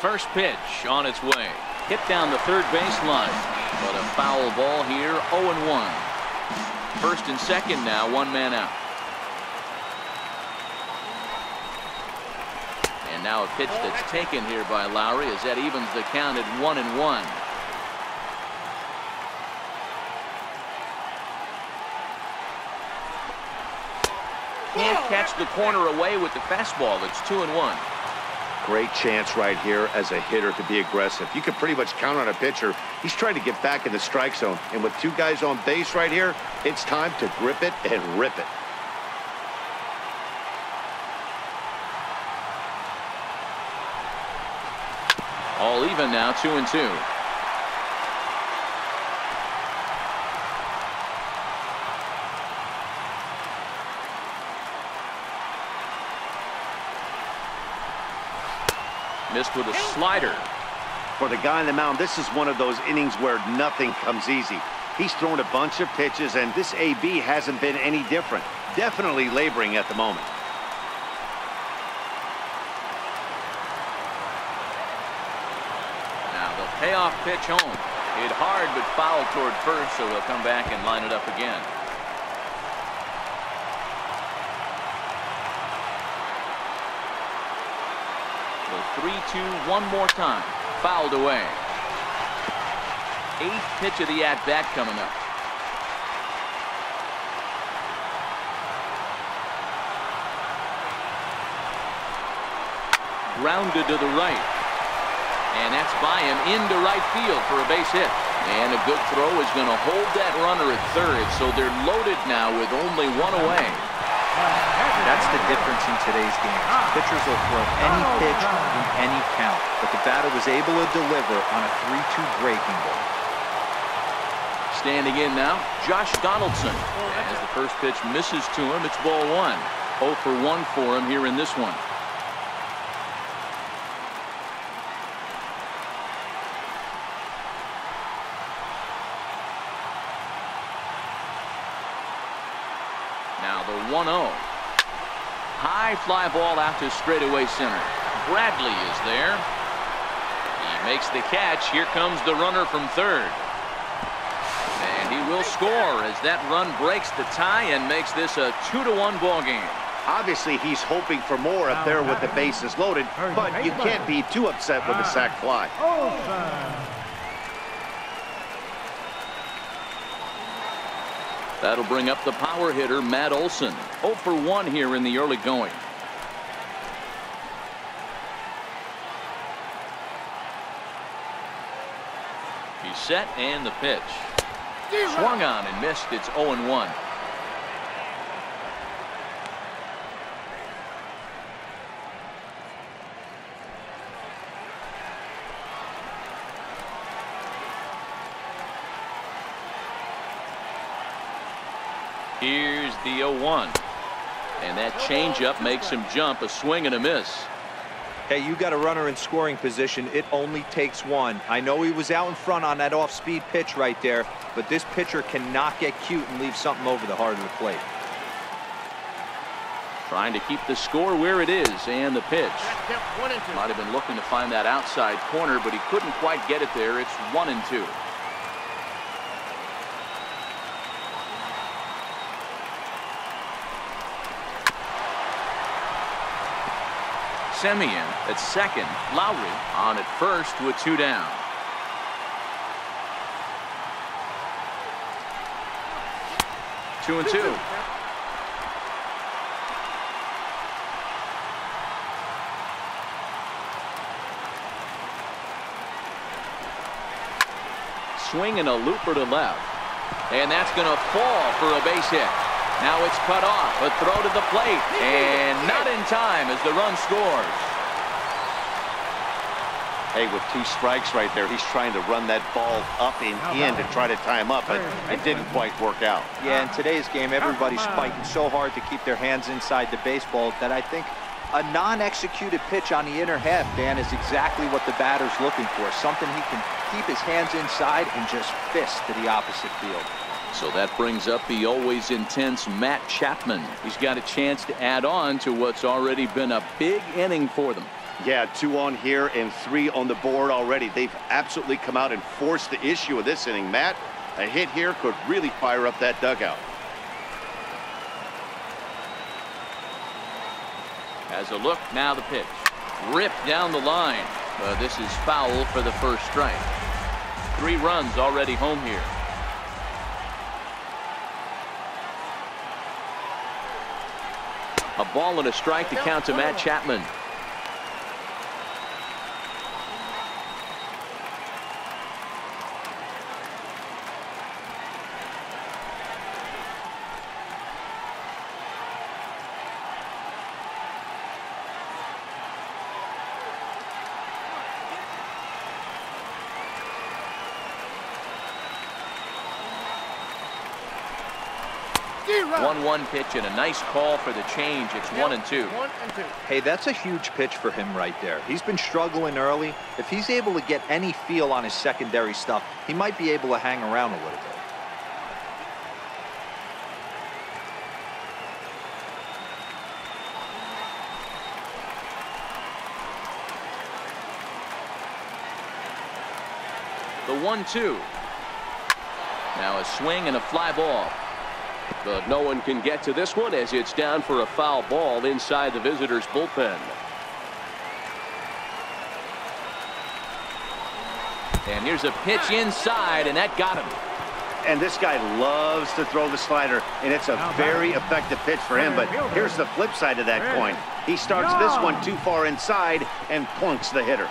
First pitch on its way. Hit down the third baseline. But a foul ball here 0-1. First and second now one man out. And now a pitch that's taken here by Lowrie as that evens the count at one and one. Can't catch the corner away with the fastball. It's two and one. Great chance right here as a hitter to be aggressive. You can pretty much count on a pitcher. He's trying to get back in the strike zone. And with two guys on base right here, it's time to grip it and rip it. All even now, two and two. Missed with a slider. For the guy on the mound, this is one of those innings where nothing comes easy. He's thrown a bunch of pitches, and this AB hasn't been any different. Definitely laboring at the moment. Now the payoff pitch home. Hit hard but fouled toward first, so he'll come back and line it up again. 3-2 one more time. Fouled away. Eighth pitch of the at-bat coming up. Grounded to the right. And that's by him into right field for a base hit. And a good throw is going to hold that runner at third. So they're loaded now with only one away. That's the difference in today's game. Pitchers will throw any oh, pitch in any count. But the batter was able to deliver on a 3-2 breaking ball. Standing in now, Josh Donaldson. As the first pitch misses to him, it's ball one. 0 for 1 for him here in this one. The 1-0. High fly ball out to straightaway center. Bradley is there. He makes the catch. Here comes the runner from third. And he will score as that run breaks the tie and makes this a 2 to 1 ball game. Obviously, he's hoping for more up there with the bases loaded, but you can't be too upset with a sac fly. That'll bring up the power hitter, Matt Olson. 0 for 1 here in the early going. He's set and the pitch. Swung on and missed. It's 0 and 1. Here's the 0-1. And that changeup makes him jump a swing and a miss. Hey, you got a runner in scoring position. It only takes one. I know he was out in front on that off-speed pitch right there, but this pitcher cannot get cute and leave something over the heart of the plate. Trying to keep the score where it is and the pitch. Might have been looking to find that outside corner, but he couldn't quite get it there. It's one and two. Semien at second. Lowrie on at first with two down. Two and two. Swing Swinging a looper to left. And that's going to fall for a base hit. Now it's cut off. A throw to the plate. And not in time as the run scores. Hey, with two strikes right there, he's trying to run that ball up and in to try to tie him up, but it didn't quite work out. Yeah, in today's game, everybody's fighting so hard to keep their hands inside the baseball that I think a non-executed pitch on the inner half, Dan, is exactly what the batter's looking for. Something he can keep his hands inside and just fist to the opposite field. So that brings up the always intense Matt Chapman. He's got a chance to add on to what's already been a big inning for them. Yeah, two on here and three on the board already. They've absolutely come out and forced the issue of this inning. Matt, a hit here could really fire up that dugout. As a look, now the pitch. Ripped down the line. But this is foul for the first strike. Three runs already home here. A ball and a strike to count to Matt Chapman. One one pitch and a nice call for the change. It's one and two. One and two. Hey, that's a huge pitch for him right there. He's been struggling early. If he's able to get any feel on his secondary stuff, he might be able to hang around a little bit. The one two. Now a swing and a fly ball. But no one can get to this one as it's down for a foul ball inside the visitors bullpen. And here's a pitch inside and that got him. And this guy loves to throw the slider, and it's a very effective pitch for him. But here's the flip side of that coin. He starts this one too far inside and plunks the hitter.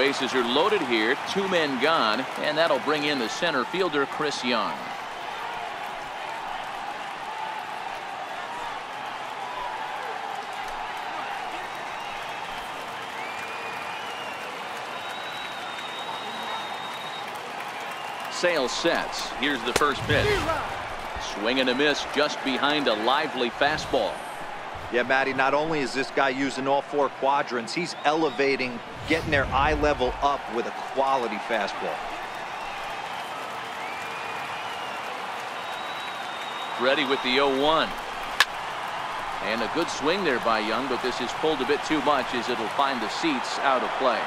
Bases are loaded here. Two men gone. And that'll bring in the center fielder, Chris Young. Sales sets. Here's the first pitch. Swing and a miss just behind a lively fastball. Yeah, Matty, not only is this guy using all four quadrants, he's elevating, getting their eye level up with a quality fastball. Ready with the 0-1. And a good swing there by Young, but this is pulled a bit too much as it'll find the seats out of play.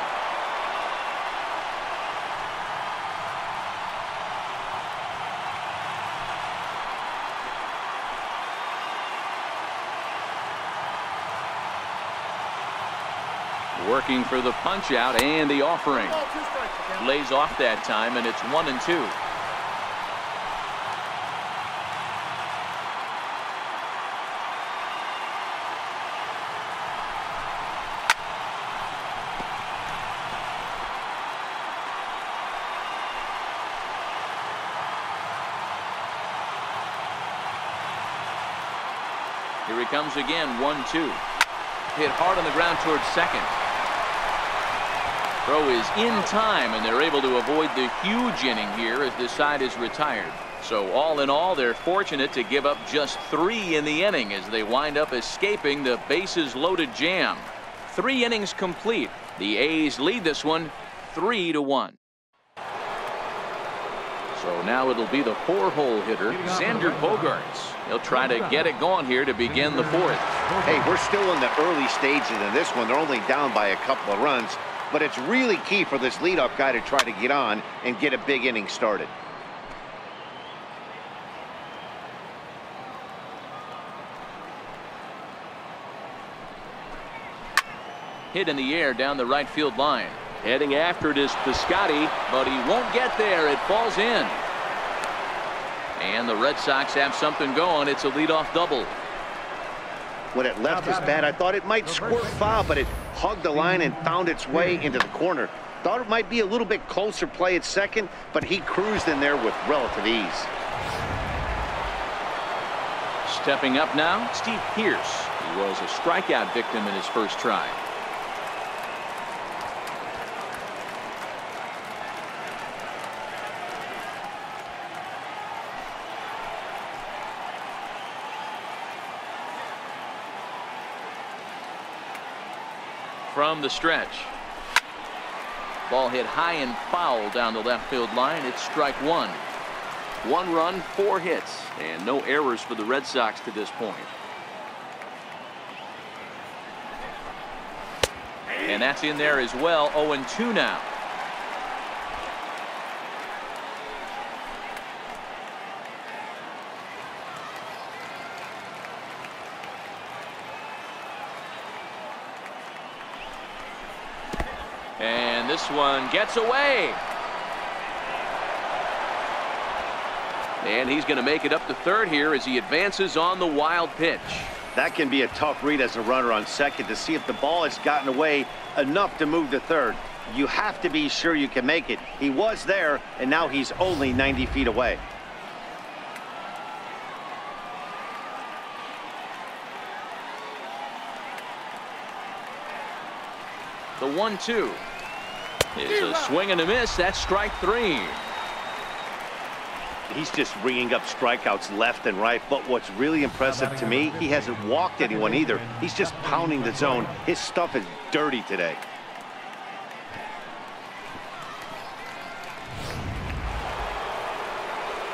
For the punch out and the offering. Lays off that time and it's one and two. Here he comes again, one two. Hit hard on the ground towards second. Throw is in time, and they're able to avoid the huge inning here as this side is retired. So all in all, they're fortunate to give up just three in the inning as they wind up escaping the bases loaded jam. Three innings complete. The A's lead this one three to one. So now it'll be the four-hole hitter, Xander Bogaerts. He'll try to get it going here to begin the fourth. Hey, we're still in the early stages of this one. They're only down by a couple of runs, but it's really key for this leadoff guy to try to get on and get a big inning started. Hit in the air down the right field line. Heading after it is Piscotti. but he won't get there. It falls in. And the Red Sox have something going. It's a leadoff double. When it left his bat, I thought it might squirt foul, but it hugged the line and found its way into the corner. Thought it might be a little bit closer play at second, but he cruised in there with relative ease. Stepping up now, Steve Pearce. He was a strikeout victim in his first try. From the stretch. Ball hit high and foul down the left field line. It's strike one. One run, four hits, and no errors for the Red Sox to this point. And that's in there as well, 0-2 now. And this one gets away. And he's going to make it up to third here as he advances on the wild pitch. That can be a tough read as a runner on second to see if the ball has gotten away enough to move to third. You have to be sure you can make it. He was there, and now he's only 90 feet away. The one-two. It's a swing and a miss. That's strike three. He's just ringing up strikeouts left and right. But what's really impressive to me, he hasn't walked anyone either. He's just pounding the zone. His stuff is dirty today.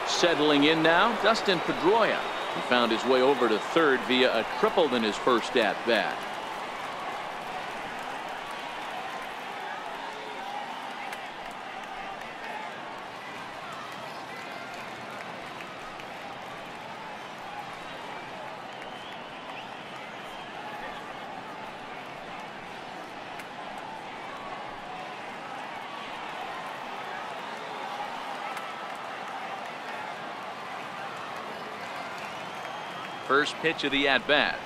Settling in now, Dustin Pedroia. He found his way over to third via a triple in his first at-bat. First pitch of the at-bat.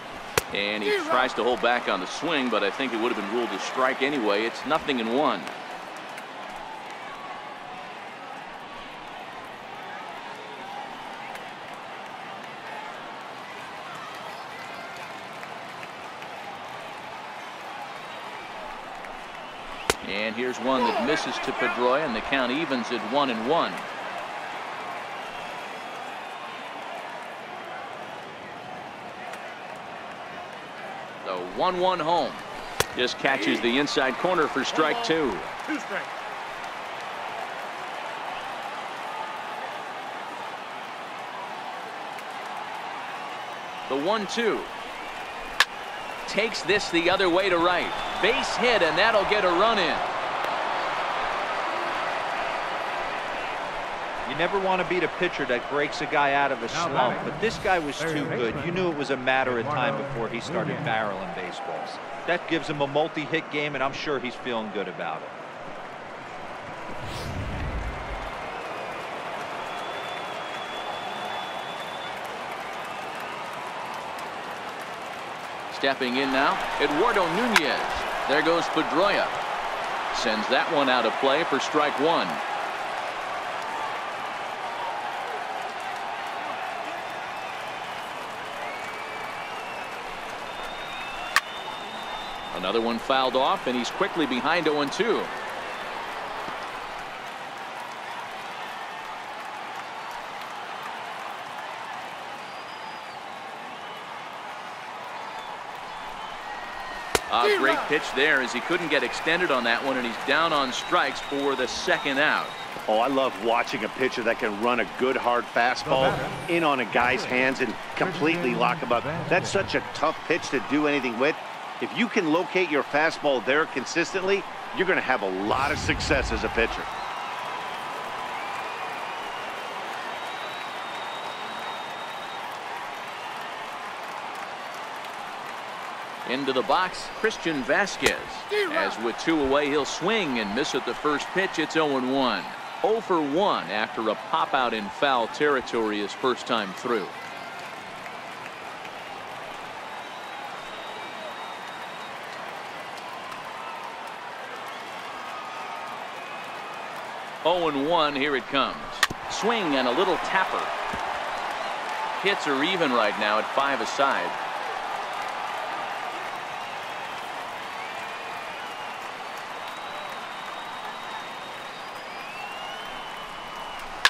And he tries to hold back on the swing, but I think it would have been ruled a strike anyway. It's nothing in one. And here's one that misses to Pedroia, and the count evens at one and one. The 1-1 home. Just catches the inside corner for strike two. The 1-2. Takes this the other way to right. Base hit, and that'll get a run in. You never want to beat a pitcher that breaks a guy out of a slump, but this guy was too good. You knew it was a matter of time before he started barreling baseballs. That gives him a multi-hit game, and I'm sure he's feeling good about it. Stepping in now, Eduardo Nunez. There goes Pedroia. Sends that one out of play for strike one. Another one fouled off, and he's quickly behind 0-2. A ah, great pitch there as he couldn't get extended on that one, and he's down on strikes for the second out. Oh, I love watching a pitcher that can run a good hard fastball in on a guy's hands and completely lock him up. That's such a tough pitch to do anything with. If you can locate your fastball there consistently, you're going to have a lot of success as a pitcher. Into the box, Christian Vazquez. As with two away, he'll swing and miss at the first pitch. It's 0-1. 0 for 1 after a pop out in foul territory his first time through. Oh and 1 here it comes. Swing and a little tapper. Hits are even right now at five aside.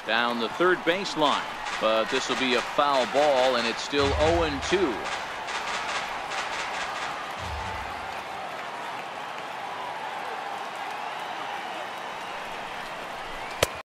down the third baseline. But this will be a foul ball, and it's still 0-2.